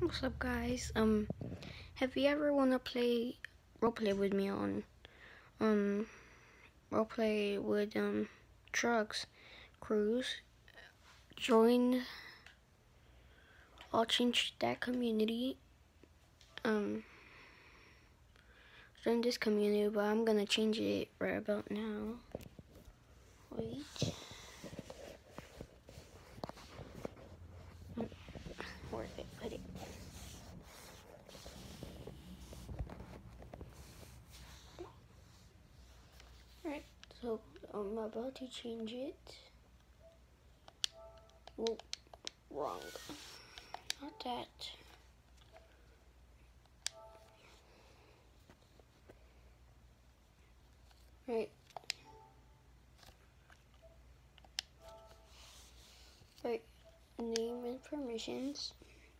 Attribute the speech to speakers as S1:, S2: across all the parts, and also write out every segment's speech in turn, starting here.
S1: What's up guys? Um have you ever wanna play roleplay with me on um roleplay with um trucks crews join I'll change that community. Um join this community but I'm gonna change it right about now. Wait where did I put it Alright, so um, I'm about to change it. Well, wrong. Not that. Right. Right. Name and permissions.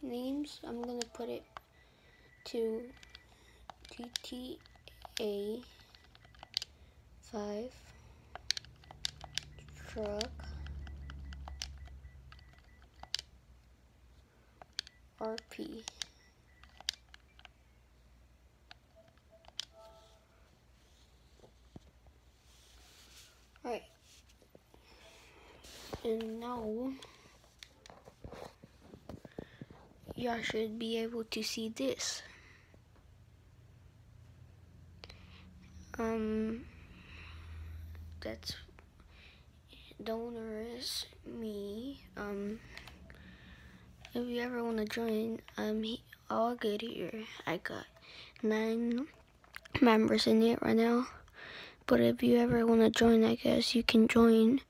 S1: Names, I'm gonna put it to GTA 5 truck. RP right and now y'all should be able to see this. Um that's donor is me. Um, if you ever want to join, he, all good here. I got nine members in it right now. But if you ever want to join, I guess you can join.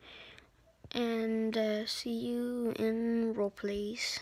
S1: And uh, see you in role plays.